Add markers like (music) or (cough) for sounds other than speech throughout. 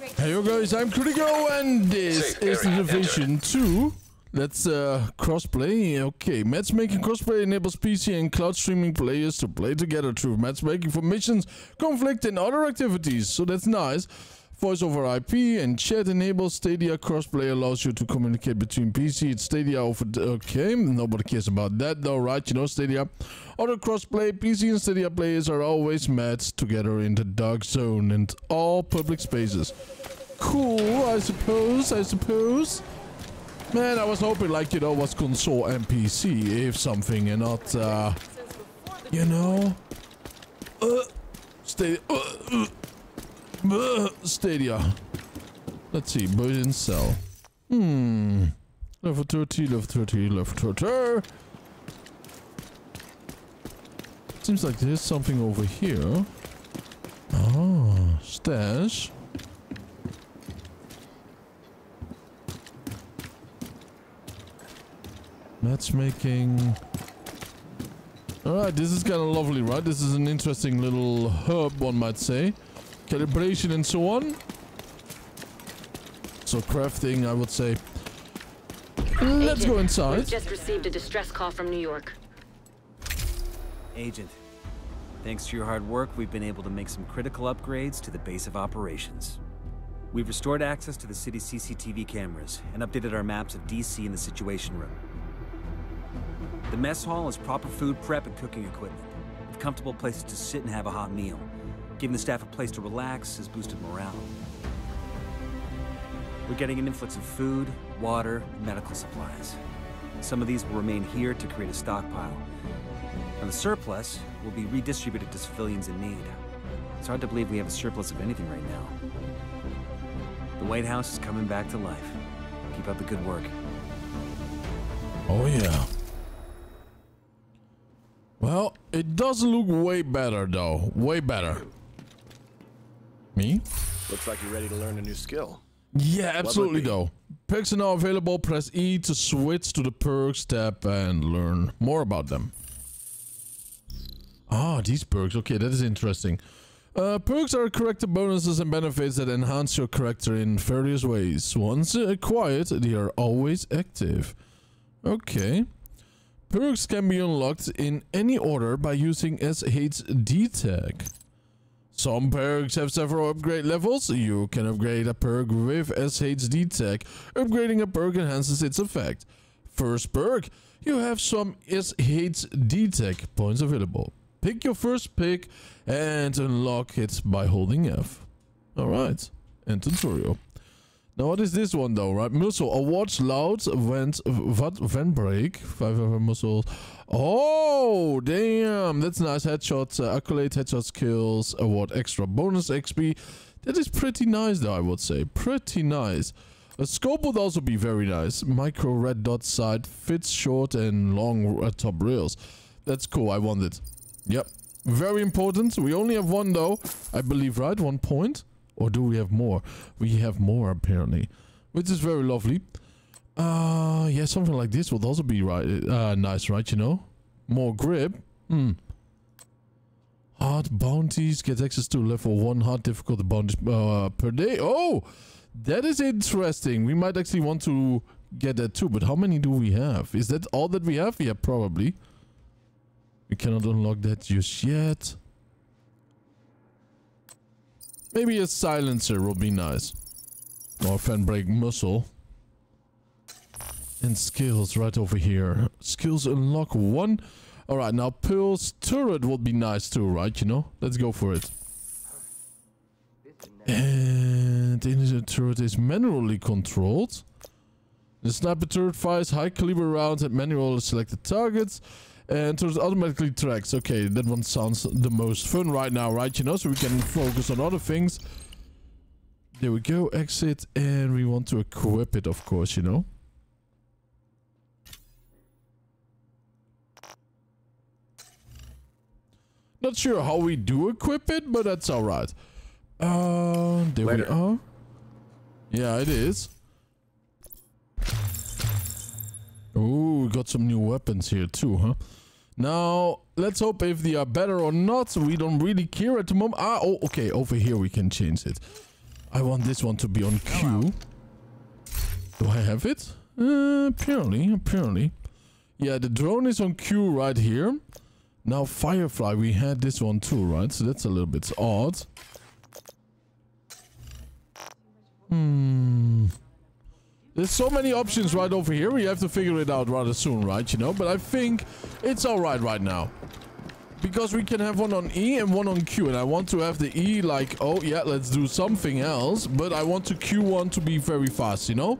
Hey yo guys, I'm Kurigo and this is the Division 2. Let's uh, crossplay. Okay, matchmaking crossplay enables PC and cloud streaming players to play together through matchmaking for missions, conflict and other activities. So that's nice. Voice over IP and chat enables Stadia crossplay allows you to communicate between PC and Stadia over. The, okay, nobody cares about that though, right? You know, Stadia. Other crossplay PC and Stadia players are always met together in the dark zone and all public spaces. Cool, I suppose. I suppose. Man, I was hoping like you know was console and PC if something and not uh, you know. Uh, Stadia. Uh, uh, uh, Stadia. Let's see, Burden Cell. Hmm. Level 30, level 30, level 30. Seems like there's something over here. Oh, stash. Matchmaking. Alright, this is kind of lovely, right? This is an interesting little hub, one might say. Calibration and so on. So crafting, I would say. Let's Agent, go inside. We've just received a distress call from New York. Agent, thanks to your hard work, we've been able to make some critical upgrades to the base of operations. We've restored access to the city's CCTV cameras and updated our maps of DC and the Situation Room. The mess hall has proper food prep and cooking equipment, with comfortable places to sit and have a hot meal. Giving the staff a place to relax has boosted morale. We're getting an influx of food, water, medical supplies. Some of these will remain here to create a stockpile, and the surplus will be redistributed to civilians in need. It's hard to believe we have a surplus of anything right now. The White House is coming back to life. Keep up the good work. Oh yeah. Well, it does look way better though. Way better. Me? Looks like you're ready to learn a new skill. Yeah, absolutely though. Perks are now available. Press E to switch to the perks tab and learn more about them. Ah, these perks. Okay, that is interesting. Uh, perks are character bonuses and benefits that enhance your character in various ways. Once acquired, they are always active. Okay. Perks can be unlocked in any order by using SHD tech. Some perks have several upgrade levels. You can upgrade a perk with SHD tech. Upgrading a perk enhances its effect. First perk, you have some SHD tech points available. Pick your first pick and unlock it by holding F. Alright, and tutorial. Now what is this one though, right? Muscle, a watch loud vent, what, vent break, 5 hour muscles. Oh, damn, that's nice. Headshot, uh, accolade, headshot skills, award extra bonus XP. That is pretty nice though, I would say. Pretty nice. A scope would also be very nice. Micro red dot side, fits short and long uh, top rails. That's cool, I want it. Yep. Very important. We only have one though, I believe, right? One point? Or do we have more? We have more apparently. Which is very lovely. Uh, yeah, something like this would also be right. Uh, nice, right? You know? More grip. Hmm. Hard bounties. Get access to level 1 hard difficulty bounties uh, per day. Oh! That is interesting. We might actually want to get that too. But how many do we have? Is that all that we have? Yeah, probably. We cannot unlock that just yet. Maybe a silencer will be nice. Or fan break muscle. And skills right over here. Skills unlock one. Alright, now Pearl's turret would be nice too, right? You know? Let's go for it. And the turret is manually controlled. The sniper turret fires high caliber rounds at manual selected targets. And turret automatically tracks. Okay, that one sounds the most fun right now, right? You know, so we can focus on other things. There we go, exit. And we want to equip it, of course, you know. Not sure how we do equip it, but that's alright. Uh, there Later. we are. Yeah, it is. Ooh, we got some new weapons here too, huh? Now, let's hope if they are better or not. We don't really care at the moment. Ah, oh, okay. Over here we can change it. I want this one to be on Q. Do I have it? Uh, apparently, apparently. Yeah, the drone is on Q right here. Now Firefly, we had this one too, right? So that's a little bit odd. Hmm. There's so many options right over here. We have to figure it out rather soon, right? You know, but I think it's all right right now. Because we can have one on E and one on Q. And I want to have the E like, oh yeah, let's do something else. But I want the Q one to be very fast, you know?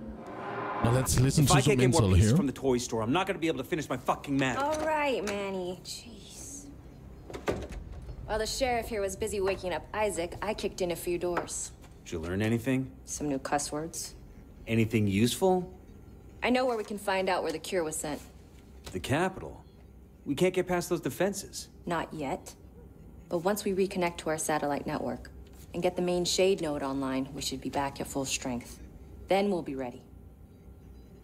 Now let's listen if to I some can't get more intel here. from the toy store, I'm not gonna be able to finish my fucking map. All right, Manny. Jeez. While the sheriff here was busy waking up Isaac, I kicked in a few doors. Did you learn anything? Some new cuss words. Anything useful? I know where we can find out where the cure was sent. The capital. We can't get past those defenses. Not yet. But once we reconnect to our satellite network and get the main shade node online, we should be back at full strength. Then we'll be ready.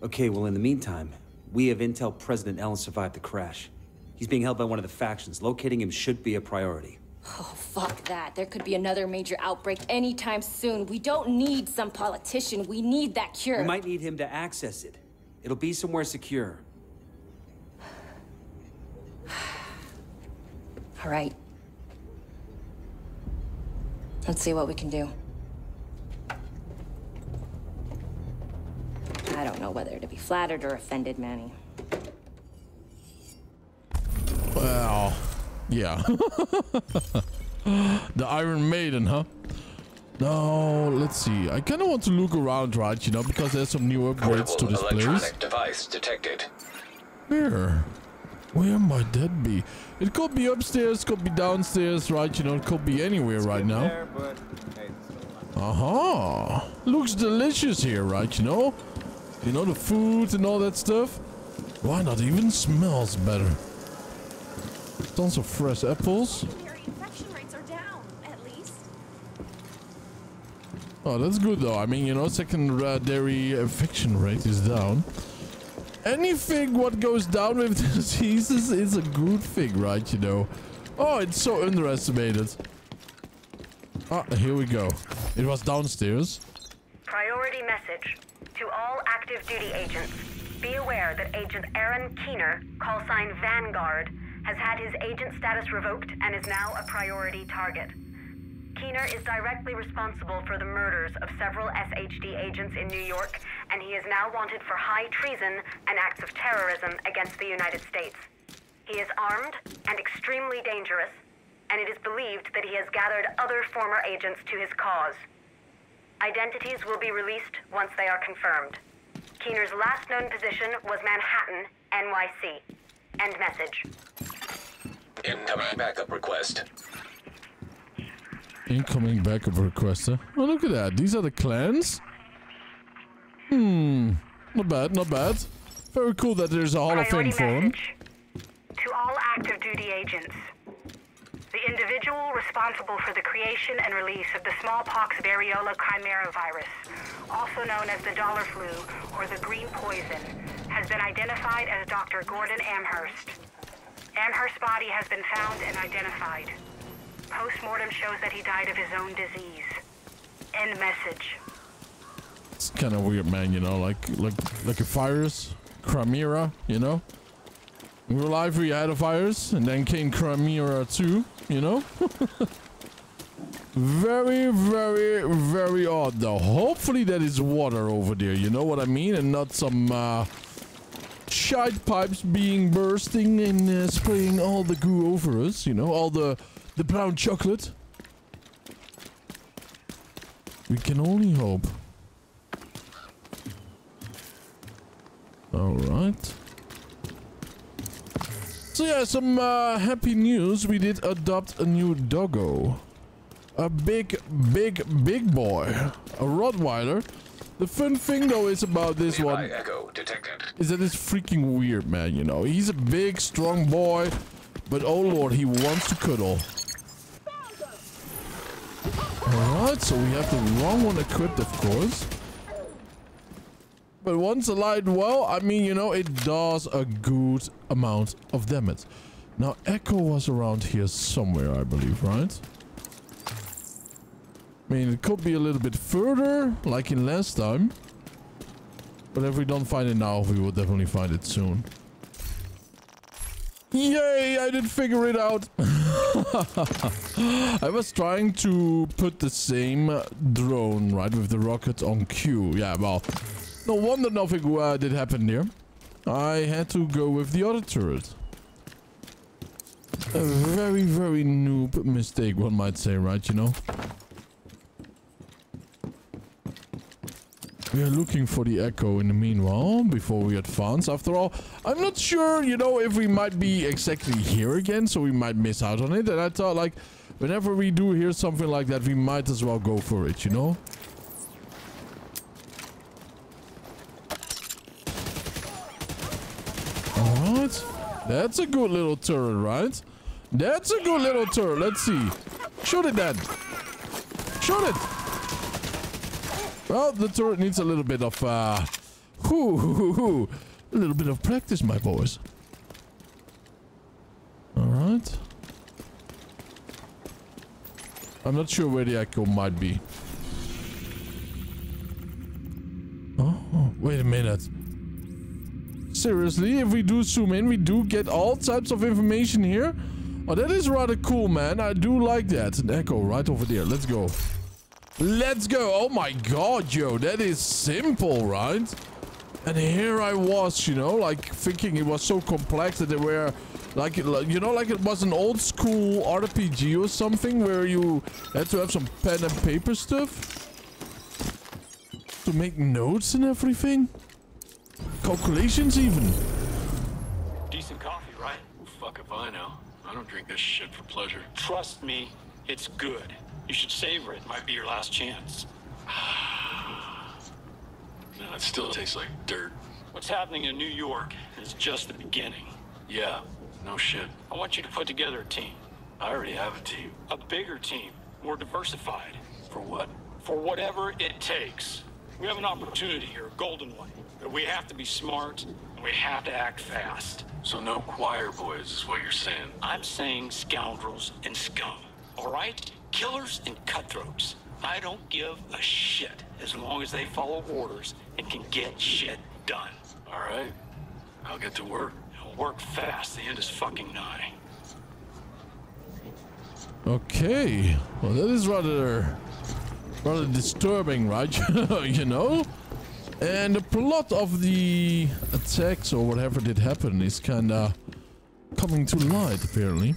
Okay, well, in the meantime, we have intel President Ellis survived the crash. He's being held by one of the factions. Locating him should be a priority. Oh, fuck that. There could be another major outbreak anytime soon. We don't need some politician. We need that cure. We might need him to access it. It'll be somewhere secure. (sighs) All right. Let's see what we can do. I don't know whether to be flattered or offended, Manny. Well, yeah. (laughs) the Iron Maiden, huh? No, let's see. I kind of want to look around, right? You know, because there's some new upgrades to this place. electronic device detected. Where? Where might that be? It could be upstairs, could be downstairs, right? You know, it could be anywhere right now. Aha! Looks delicious here, right? You know? You know, the food and all that stuff. Why not? Even smells better. Tons of fresh apples. Oh, that's good though. I mean, you know, secondary infection rate is down. Anything what goes down with (laughs) diseases is a good thing, right? You know. Oh, it's so underestimated. Ah, here we go. It was downstairs. Priority message. To all active duty agents, be aware that Agent Aaron Keener, call sign Vanguard, has had his agent status revoked and is now a priority target. Keener is directly responsible for the murders of several SHD agents in New York, and he is now wanted for high treason and acts of terrorism against the United States. He is armed and extremely dangerous, and it is believed that he has gathered other former agents to his cause. Identities will be released once they are confirmed. Keener's last known position was Manhattan, NYC. End message. Incoming backup request. Incoming backup requester. Oh, look at that. These are the clans. Hmm. Not bad, not bad. Very cool that there's a Hall of Fame Priority for him. message. To all active duty agents. The individual responsible for the creation and release of the smallpox variola chimera virus, also known as the dollar flu or the green poison, has been identified as Dr. Gordon Amherst. Amherst's body has been found and identified. Postmortem shows that he died of his own disease. End message. It's kind of weird, man. You know, like like like a virus, Chimera. You know, in real life we had a virus, and then came Chimera too. You know, (laughs) very very very odd though. Hopefully that is water over there. You know what I mean, and not some uh, shite pipes being bursting and uh, spraying all the goo over us. You know, all the the brown chocolate. We can only hope. All right. So yeah, some uh, happy news. We did adopt a new doggo. A big, big, big boy. A Rottweiler. The fun thing though is about this Nearby one echo detected. is that it's freaking weird, man. You know, he's a big, strong boy, but oh lord, he wants to cuddle. Alright, so we have the wrong one equipped, of course. But once aligned well, I mean, you know, it does a good amount of damage. Now, Echo was around here somewhere, I believe, right? I mean, it could be a little bit further, like in last time. But if we don't find it now, we will definitely find it soon. Yay, I did figure it out. (laughs) I was trying to put the same drone, right, with the rocket on Q. Yeah, well, no wonder nothing uh, did happen there. I had to go with the other turret. A very, very noob mistake, one might say, right, you know? We are looking for the echo in the meanwhile, before we advance. After all, I'm not sure, you know, if we might be exactly here again, so we might miss out on it. And I thought, like, whenever we do hear something like that, we might as well go for it, you know? Alright. That's a good little turret, right? That's a good little turret. Let's see. Shoot it then. Shoot it. Well, the turret needs a little bit of, uh... Whoo, hoo, hoo, A little bit of practice, my boys. Alright. I'm not sure where the echo might be. Oh, oh, wait a minute. Seriously, if we do zoom in, we do get all types of information here. Oh, that is rather cool, man. I do like that. An echo right over there. Let's go. Let's go. Oh my god, yo. That is simple, right? And here I was, you know, like thinking it was so complex that there were like, you know, like it was an old school RPG or something where you had to have some pen and paper stuff to make notes and everything. Calculations even. Decent coffee, right? Well, fuck if I know. I don't drink this shit for pleasure. Trust me, it's good. You should savor it. Might be your last chance. (sighs) no, it still tastes like dirt. What's happening in New York is just the beginning. Yeah, no shit. I want you to put together a team. I already have a team. A bigger team. More diversified. For what? For whatever it takes. We have an opportunity here, a golden one. But we have to be smart, and we have to act fast. So no choir boys is what you're saying? I'm saying scoundrels and scum. All right? Killers and cutthroats. I don't give a shit as long as they follow orders and can get shit done. All right. I'll get to work. I'll work fast. The end is fucking nigh. Okay. Well, that is rather, rather disturbing, right? (laughs) you know? And the plot of the attacks or whatever did happen is kinda coming to light, apparently.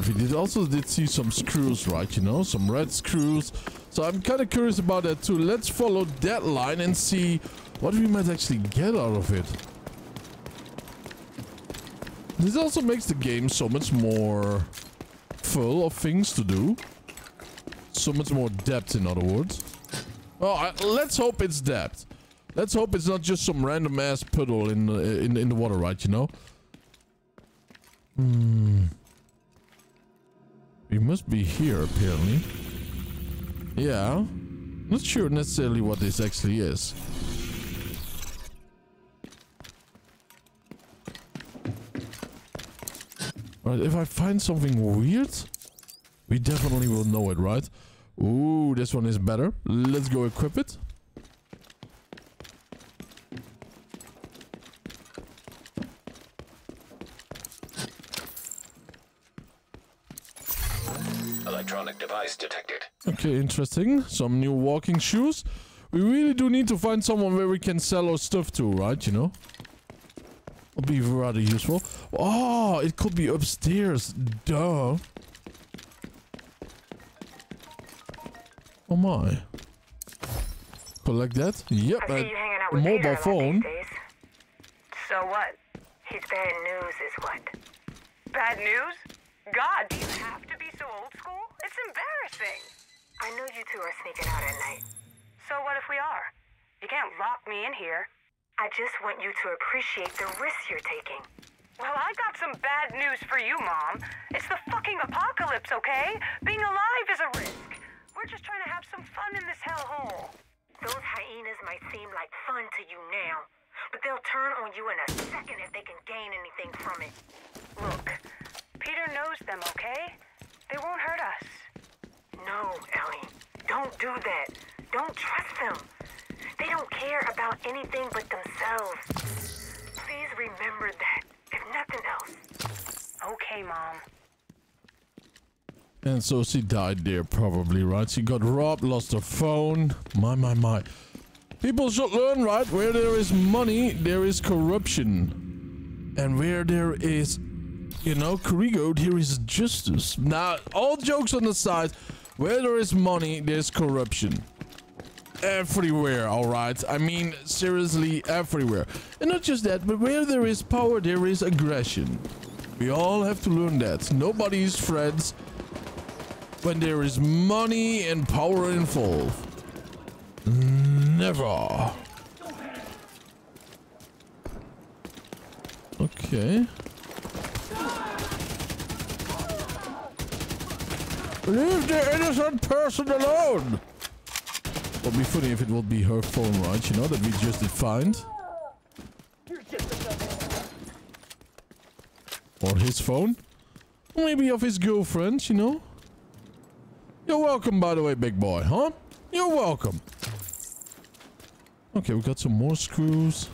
We did also did see some screws, right? You know, some red screws. So I'm kind of curious about that too. Let's follow that line and see what we might actually get out of it. This also makes the game so much more full of things to do. So much more depth, in other words. Oh, I, let's hope it's depth. Let's hope it's not just some random ass puddle in the, in, in the water, right? You know. Hmm. We must be here, apparently. Yeah. Not sure necessarily what this actually is. Alright, if I find something weird, we definitely will know it, right? Ooh, this one is better. Let's go equip it. Interesting. Some new walking shoes. We really do need to find someone where we can sell our stuff to, right? You know? Will be rather useful. Oh, it could be upstairs. Duh. Oh my. Collect that? Yep, I see you hanging out with mobile phone. So what? He's bad news is what? Bad news? God, do you have to be so old school? It's embarrassing. I know you two are sneaking out at night. So what if we are? You can't lock me in here. I just want you to appreciate the risks you're taking. Well, I got some bad news for you, Mom. It's the fucking apocalypse, okay? Being alive is a risk. We're just trying to have some fun in this hellhole. Those hyenas might seem like fun to you now, but they'll turn on you in a second if they can gain anything from it. Look, Peter knows them, okay? They won't hurt us. No, Ellie. Don't do that. Don't trust them. They don't care about anything but themselves. Please remember that, if nothing else. Okay, Mom. And so she died there, probably, right? She got robbed, lost her phone. My, my, my. People should learn, right? Where there is money, there is corruption. And where there is, you know, Kurigo, there is justice. Now, all jokes on the side, where there is money, there's corruption. Everywhere, alright? I mean, seriously, everywhere. And not just that, but where there is power, there is aggression. We all have to learn that. Nobody is friends when there is money and power involved. Never. Okay. Leave the innocent person alone! It would be funny if it would be her phone, right? You know, that we just did find. Or his phone. Maybe of his girlfriend, you know? You're welcome, by the way, big boy, huh? You're welcome. Okay, we got some more screws.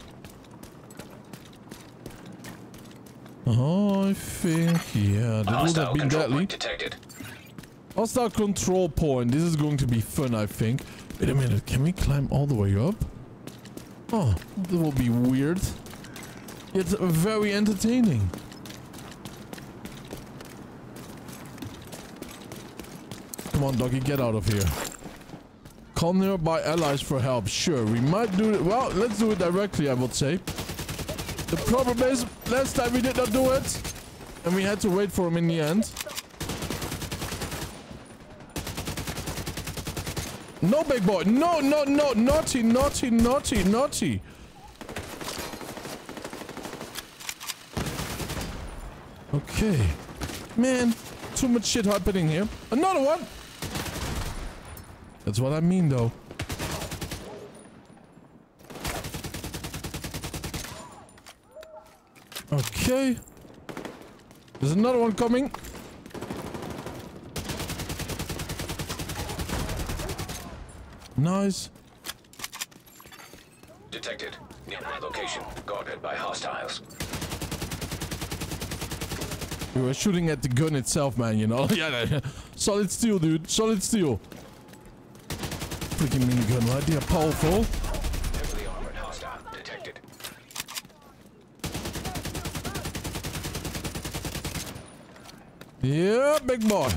Oh, I think, yeah, that would have been deadly. detected. Hostile control point. This is going to be fun, I think. Wait a minute, can we climb all the way up? Oh, that will be weird. Yet very entertaining. Come on, doggy, get out of here. Call nearby allies for help. Sure, we might do it. Well, let's do it directly, I would say. The problem is, last time we did not do it. And we had to wait for him in the end. No, big boy. No, no, no. Naughty, naughty, naughty, naughty. Okay. Man, too much shit happening here. Another one. That's what I mean, though. Okay. There's another one coming. Nice. Detected. Nearby location. Guarded by hostiles. We were shooting at the gun itself, man, you know? (laughs) yeah, yeah. Solid steel, dude. Solid steel. Freaking minigun, right? They're powerful. Heavily armored hostile detected. Yeah, big boy.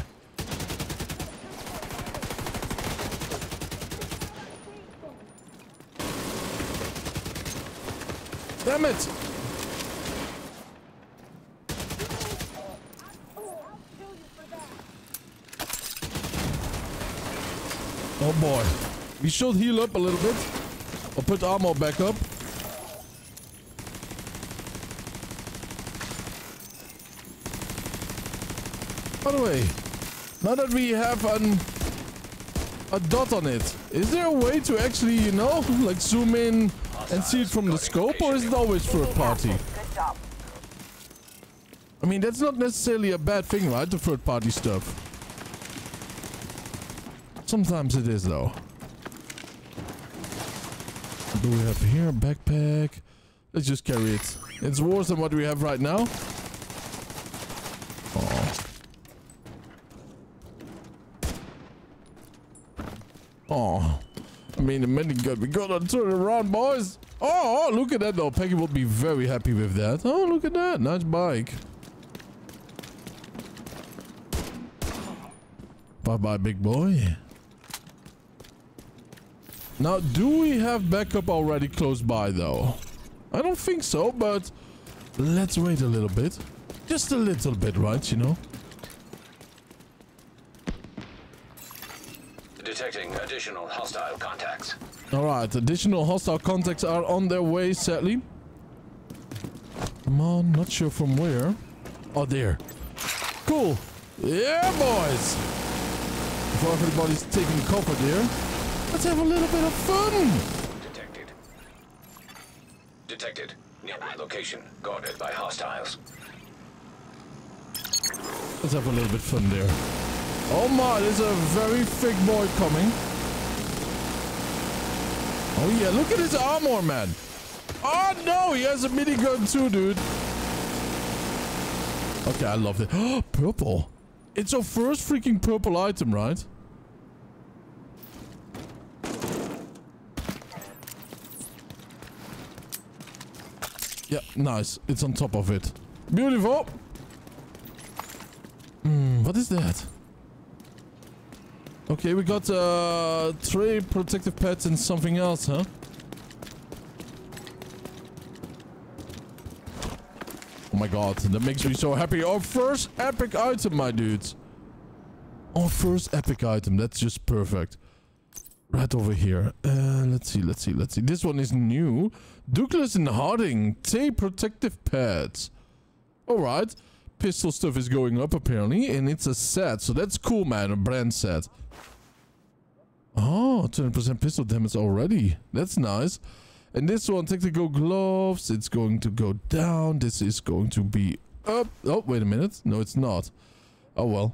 Damn it! Oh boy. We should heal up a little bit. Or put the armor back up. By the way, now that we have an a dot on it, is there a way to actually, you know, (laughs) like zoom in and see it from the scope, or is it always third party? I mean, that's not necessarily a bad thing, right? The third party stuff. Sometimes it is, though. What do we have here? A backpack. Let's just carry it. It's worse than what we have right now. Oh. Oh. I mean, the minigun. We gotta turn around, boys. Oh, oh, look at that, though. Peggy would be very happy with that. Oh, look at that. Nice bike. Bye-bye, big boy. Now, do we have backup already close by, though? I don't think so, but let's wait a little bit. Just a little bit, right, you know? Additional hostile contacts. Alright, additional hostile contacts are on their way, sadly. Come on, not sure from where. Oh, there. Cool. Yeah, boys! Before everybody's taking cover there. Let's have a little bit of fun. Detected. Detected. Nearby location. Guarded by hostiles. Let's have a little bit fun there. Oh my, there's a very thick boy coming. Oh yeah, look at his armor, man. Oh no, he has a minigun too, dude. Okay, I love it. Oh, (gasps) purple. It's our first freaking purple item, right? Yeah, nice. It's on top of it. Beautiful. Hmm, what is that? Okay, we got uh, three protective pets and something else, huh? Oh my god, that makes me so happy. Our first epic item, my dudes. Our first epic item, that's just perfect. Right over here. Uh, let's see, let's see, let's see. This one is new. Douglas and Harding, Tay protective pads. Alright. Pistol stuff is going up apparently, and it's a set, so that's cool, man. A brand set. Oh, 20% pistol damage already. That's nice. And this one, tactical gloves, it's going to go down. This is going to be up. Oh, wait a minute. No, it's not. Oh, well.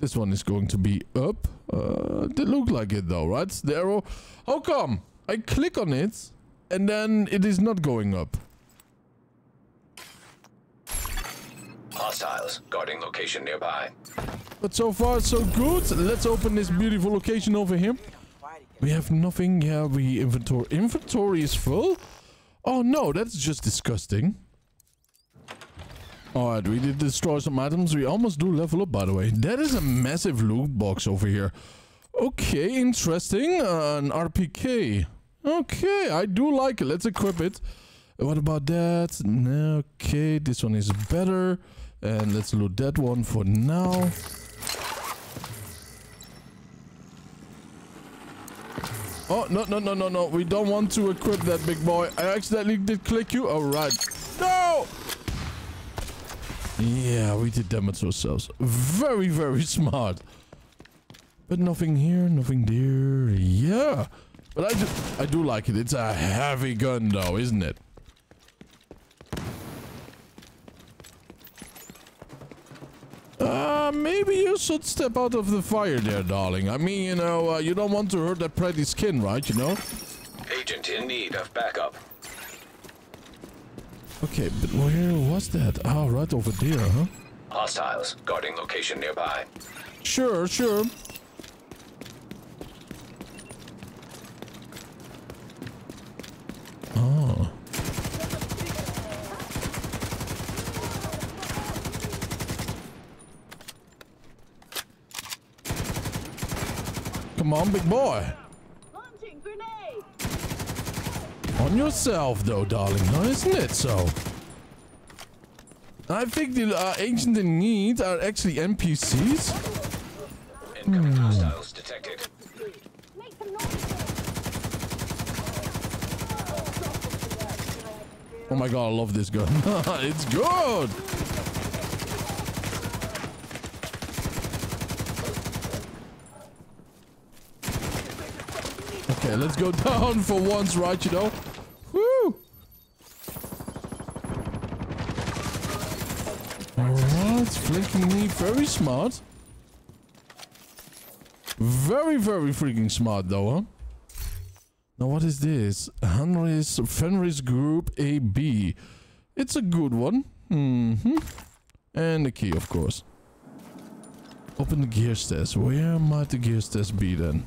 This one is going to be up. Uh, they look like it though, right? The arrow. How come? I click on it and then it is not going up. Hostiles. Guarding location nearby. But so far so good. Let's open this beautiful location over here. We have nothing. Yeah, we inventory. Inventory is full. Oh no, that's just disgusting. Alright, we did destroy some items. We almost do level up, by the way. That is a massive loot box over here. Okay, interesting. Uh, an RPK. Okay, I do like it. Let's equip it. What about that? Okay, this one is better. And let's loot that one for now. Oh, no, no, no, no, no. We don't want to equip that big boy. I accidentally did click you. All right. No! Yeah, we did damage ourselves. Very, very smart. But nothing here, nothing there. Yeah. But I do, I do like it. It's a heavy gun though, isn't it? Uh, maybe you should step out of the fire there, darling. I mean, you know, uh, you don't want to hurt that pretty skin, right? You know? Agent in need of backup. Okay, but where was that? Oh, right over there, huh? Hostiles. Guarding location nearby. Sure, sure. On, big boy. On yourself, though, darling. No, isn't it so? I think the uh, ancient in need are actually NPCs. Incoming Hmm. hostiles detected. Oh my god, I love this gun. (laughs) it's good. Okay, let's go down for once, right, you know? Woo! Alright, flanking me, very smart. Very, very freaking smart, though, huh? Now, what is this? Henry's Fenris Group AB. It's a good one. Mm-hmm. And the key, of course. Open the gear test. Where might the gear test be then?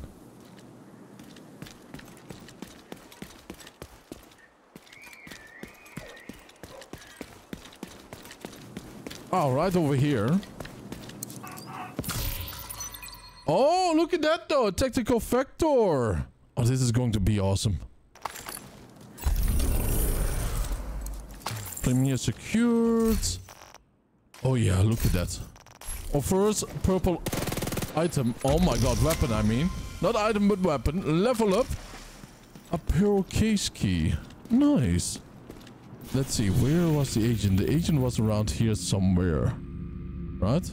Oh, right over here. Oh, look at that though. Tactical vector. Oh, this is going to be awesome. Premier secured. Oh yeah, look at that. Oh, first purple item. Oh my god, weapon I mean. Not item, but weapon. Level up. A pearl case key. Nice. Let's see, where was the agent? The agent was around here somewhere. Right?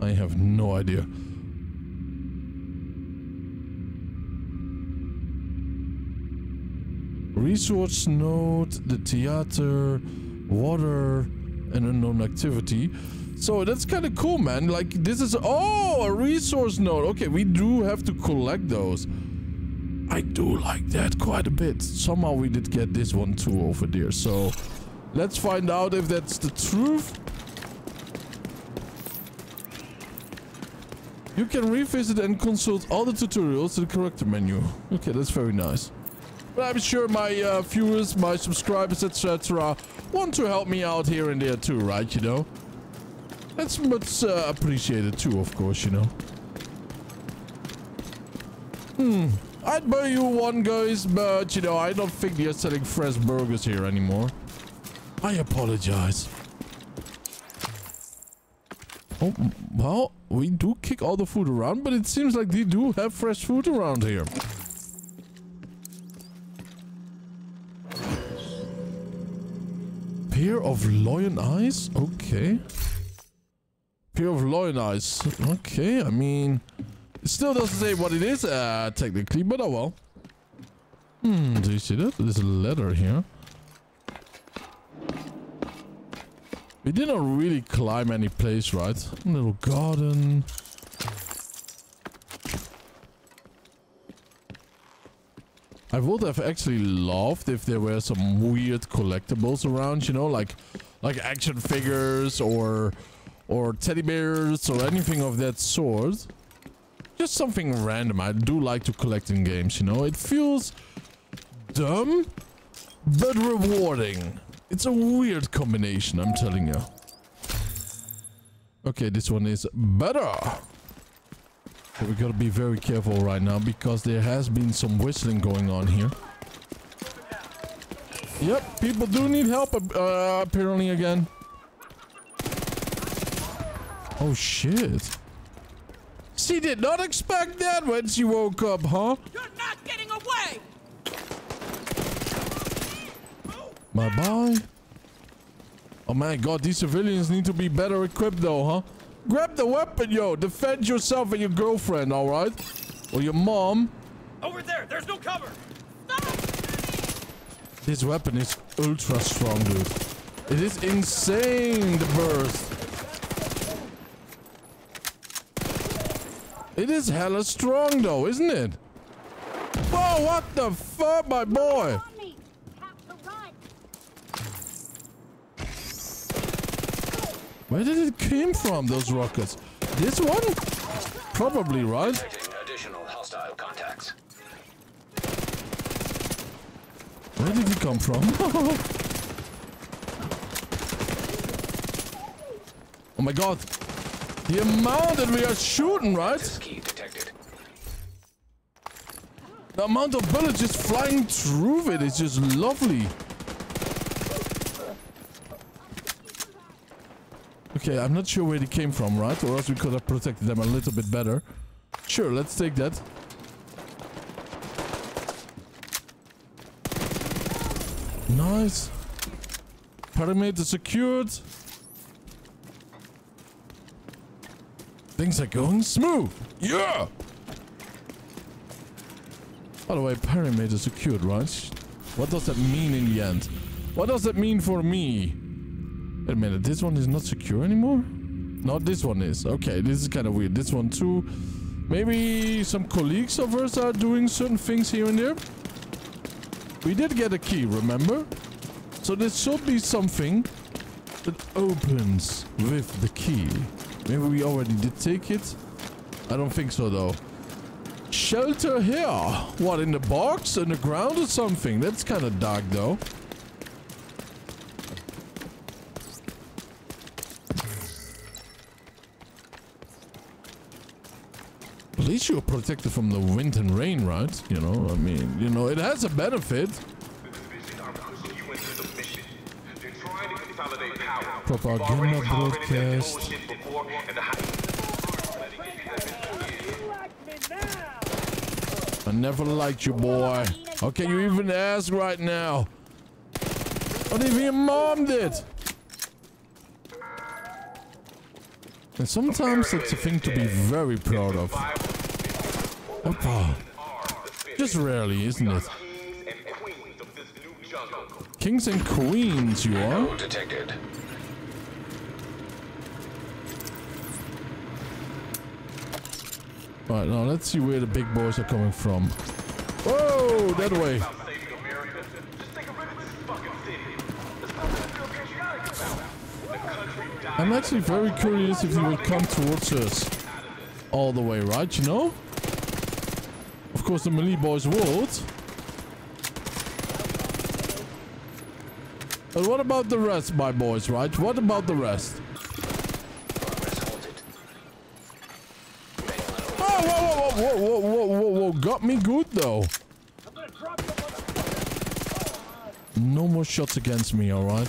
I have no idea. Resource node, the theater, water, and unknown activity. So that's kind of cool, man. Like, this is... Oh, a resource node. Okay, we do have to collect those. I do like that quite a bit. Somehow we did get this one too over there. So, let's find out if that's the truth. You can revisit and consult all the tutorials in the character menu. Okay, that's very nice. But I'm sure my uh, viewers, my subscribers, etc. want to help me out here and there too, right? You know? That's much uh, appreciated too, of course, you know. Hmm. I'd buy you one, guys, but, you know, I don't think they're selling fresh burgers here anymore. I apologize. Oh, well, we do kick all the food around, but it seems like they do have fresh food around here. Pair of lion eyes? Okay. Pair of lion eyes. Okay, I mean... Still doesn't say what it is, uh, technically, but oh well. Hmm, do you see that? There's a letter here. We didn't really climb any place, right? Little garden. I would have actually loved if there were some weird collectibles around, you know, like like action figures or or teddy bears or anything of that sort. Just something random. I do like to collect in games, you know. It feels dumb, but rewarding. It's a weird combination, I'm telling you. Okay, this one is better. But we gotta be very careful right now because there has been some whistling going on here. Yep, people do need help uh, apparently again. Oh shit. She did not expect that when she woke up, huh? You're not getting away! Bye bye. Oh my god, these civilians need to be better equipped though, huh? Grab the weapon, yo. Defend yourself and your girlfriend, alright? Or your mom. Over there, there's no cover! This weapon is ultra strong, dude. It is insane, the burst. It is hella strong though, isn't it? Whoa, what the fuck, my boy? Where did it came from, those rockets? This one? Probably, right? Where did he come from? (laughs) oh my god. The amount that we are shooting, right? The amount of bullets just flying through it is just lovely. Okay, I'm not sure where they came from, right? Or else we could have protected them a little bit better. Sure, let's take that. Nice. Perimeter secured. Things are going smooth. Yeah! By the way, perimeter secured, right? What does that mean in the end? What does that mean for me? Wait a minute, this one is not secure anymore? No, this one is. Okay, this is kind of weird. This one too. Maybe some colleagues of us are doing certain things here and there. We did get a key, remember? So there should be something that opens with the key. Maybe we already did take it. I don't think so though. Shelter here. What, in the box? In the ground or something? That's kind of dark though. At least you're protected from the wind and rain, right? You know, I mean, you know, it has a benefit. Propaganda broadcast. I never liked you, boy. Can you even ask right now? What even your mom did? And sometimes it's a thing to be very proud of. Opa. Just rarely, isn't it? Kings and queens, you are. No Alright, now let's see where the big boys are coming from. Whoa, that way. I'm actually very curious if he will come towards us all the way, right? You know? Of course, the melee boys would. But what about the rest, my boys, right? What about the rest? Oh, whoa, whoa, whoa, whoa, whoa, whoa, whoa, got me good though. No more shots against me, alright?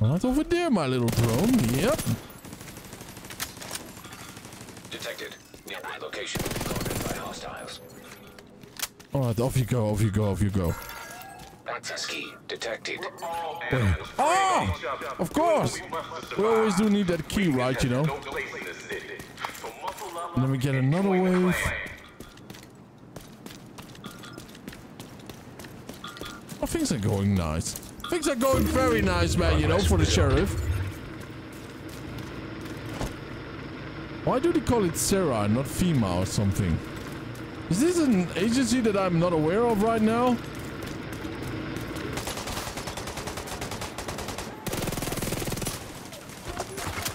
Right over there, my little drone. Yep. Detected. Nearby location. Guarded by hostiles. Alright, off you go, off you go, off you go. Access key detected. Oh! Of course! We always do need that key, right, you know? And then we get another wave. Oh, things are going nice. Things are going very nice, man, you know, for the sheriff. Why do they call it CERA not FEMA or something? Is this an agency that I'm not aware of right now?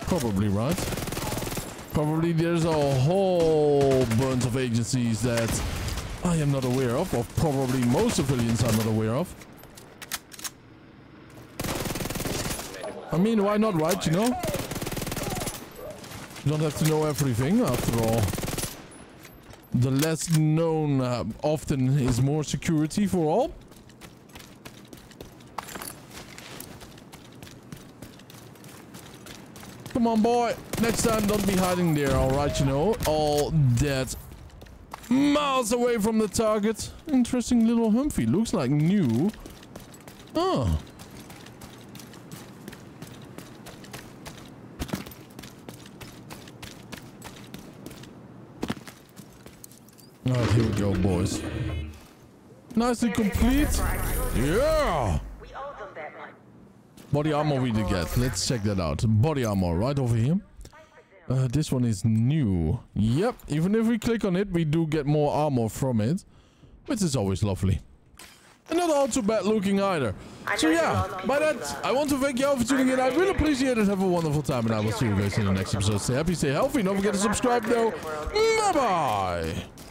Probably, right? Probably there's a whole bunch of agencies that I am not aware of, or probably most civilians are not aware of. I mean, why not, right, you know? You don't have to know everything, after all. The less known uh, often is more security for all. Come on, boy. Next time, don't be hiding there, alright, you know? All that miles away from the target. Interesting little Humphrey. Looks like new. Oh. Alright, here we go, boys. Nicely complete. Yeah! Body armor we did get. Let's check that out. Body armor right over here. Uh, this one is new. Yep, even if we click on it, we do get more armor from it. Which is always lovely. And not all too bad looking either. So yeah, by that, I want to thank you all for tuning in. I really appreciate it. Have a wonderful time. And I will see you guys in the next episode. Stay happy, stay healthy. Don't forget to subscribe though. Bye-bye.